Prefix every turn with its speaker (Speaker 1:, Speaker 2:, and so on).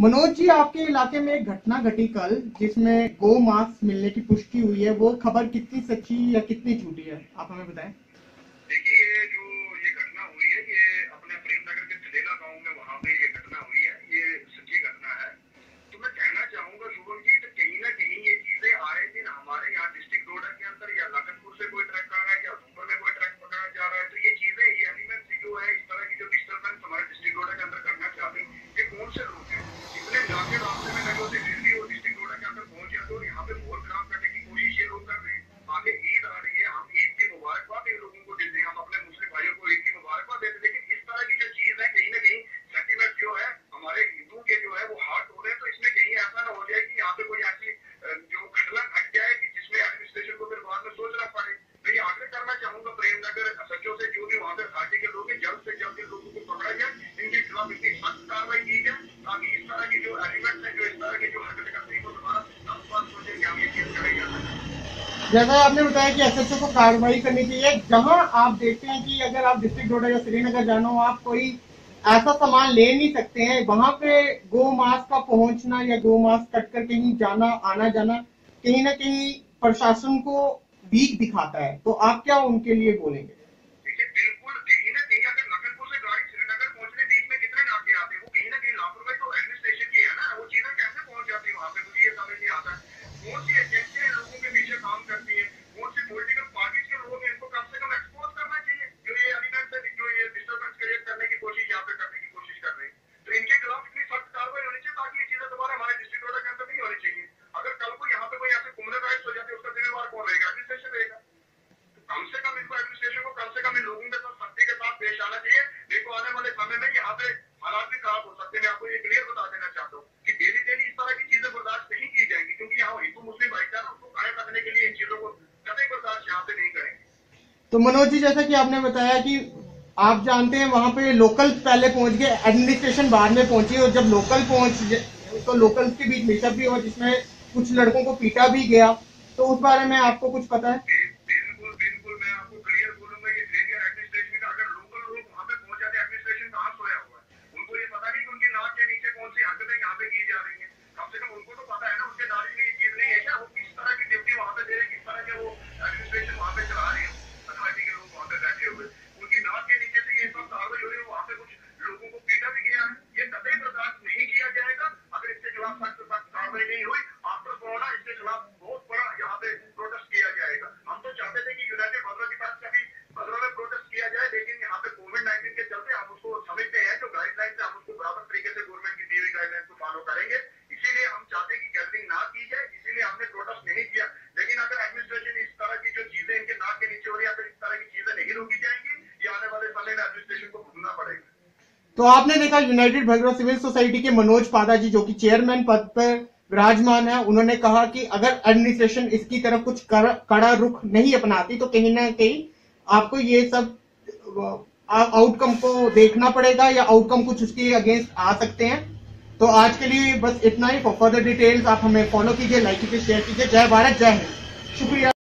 Speaker 1: मनोज जी, आपके इलाके में एक घटना घटी कल, जिसमें गो मांस मिलने की पुष्टि हुई है। वो खबर कितनी सच्ची या कितनी झूठी है? आप हमें बताएँ। जैसा आपने बताया कि एसएचओ को कार्रवाई करनी चाहिए। जहाँ आप देखते हैं कि अगर आप डिस्ट्रिक्ट रोड या श्रीनगर जाना हो आप कोई ऐसा सामान ले नहीं सकते हैं। वहाँ पे गो मास का पहुँचना या गो मास कट कर कहीं जाना, आना जाना, कहीं ना कहीं प्रशासन को वीक दिखाता है। तो आप क्या उनके लिए बोलेंगे?
Speaker 2: देखिए, बिल्कुल तो
Speaker 1: मनोज जी, जैसा कि आपने बताया कि आप जानते हैं वहाँ पे लोकल पहले पहुँच गए एडमिनिस्ट्रेशन बाद में पहुँची और जब लोकल पहुँच तो लोकल के बीच मिशअप भी हुआ, जिसमें कुछ लड़कों को पीटा भी गया। तो उस बारे में आपको कुछ पता है
Speaker 2: बिल- बिल्कुल बिल्कुल मैं आपको क्लियर बोलूँगा ये ग्रेवियर एडमिनिस्ट्रेशन का अगर लोकल लोग वहाँ पे पहुँच जाते एडमिनिस्ट्रेशन कहाँ सोया हुआ है उनको ये पता नहीं कि उनकी नाक के नीचे कौन सी हरकतें यहाँ पे की जा रही हैं कम से कम उनको तो पता है ना उनके नॉलेज में ये चीज़ नहीं है क्या वो किस तरह की ड्यूटी वहाँ पे दे रहे हैं किस तरह के वो एडमिनिस्ट्रेशन वहाँ पे चला रहे हैं अथॉरिटी के लोग वहाँ पे बैठे हुए उनकी नाक के नीचे से ये सब कार्रवाई हो रही है वहाँ पे कुछ लोगों को पीटा भी गया है ये कतई बर्दाश्त नहीं किया जाएगा अगर इसके खिलाफ सख्त सख्त कार्रवाई नहीं हुई आफ्टर कोरोना इसके खिलाफ बहुत बड़ा यहाँ पे प्रोटेस्ट किया जाएगा। हम तो चाहते थे कि यूनाइटेड भद्रा के पास कभी भद्रा में प्रोटेस्ट किया जाए, लेकिन यहाँ पे कोविड नाइन्टीन के चलते हम उसको समझते हैं, जो है, हम उसको बराबर तरीके से गवर्नमेंट की दी हुई को फॉलो करेंगे। इसीलिए हम चाहते कि गैदरिंग ना की जाए, इसीलिए हमने प्रोटेस्ट नहीं किया। लेकिन अगर एडमिनिस्ट्रेशन इस तरह की जो चीज़ें इनके नाक के नीचे हो रही है इस तरह की चीज़ें नहीं रोकी जाएँगी, ये आने वाले समय में एडमिनिस्ट्रेशन को पड़ेगा।
Speaker 1: तो आपने देखा यूनाइटेड भगवा सिविल सोसाइटी के मनोज पादा जी जो कि चेयरमैन पद पर विराजमान है। उन्होंने कहा कि अगर एडमिनिस्ट्रेशन इसकी तरफ़ कुछ कर- कड़ा रुख नहीं अपनाती तो कहीं ना कहीं आपको ये सब आउटकम को देखना पड़ेगा या आउटकम कुछ उसके अगेंस्ट आ सकते हैं। तो आज के लिए बस इतना ही। फॉर फर्दर डिटेल्स आप हमें फॉलो कीजिए लाइक कीजिए शेयर कीजिए। जय भारत, जय हिंद। शुक्रिया।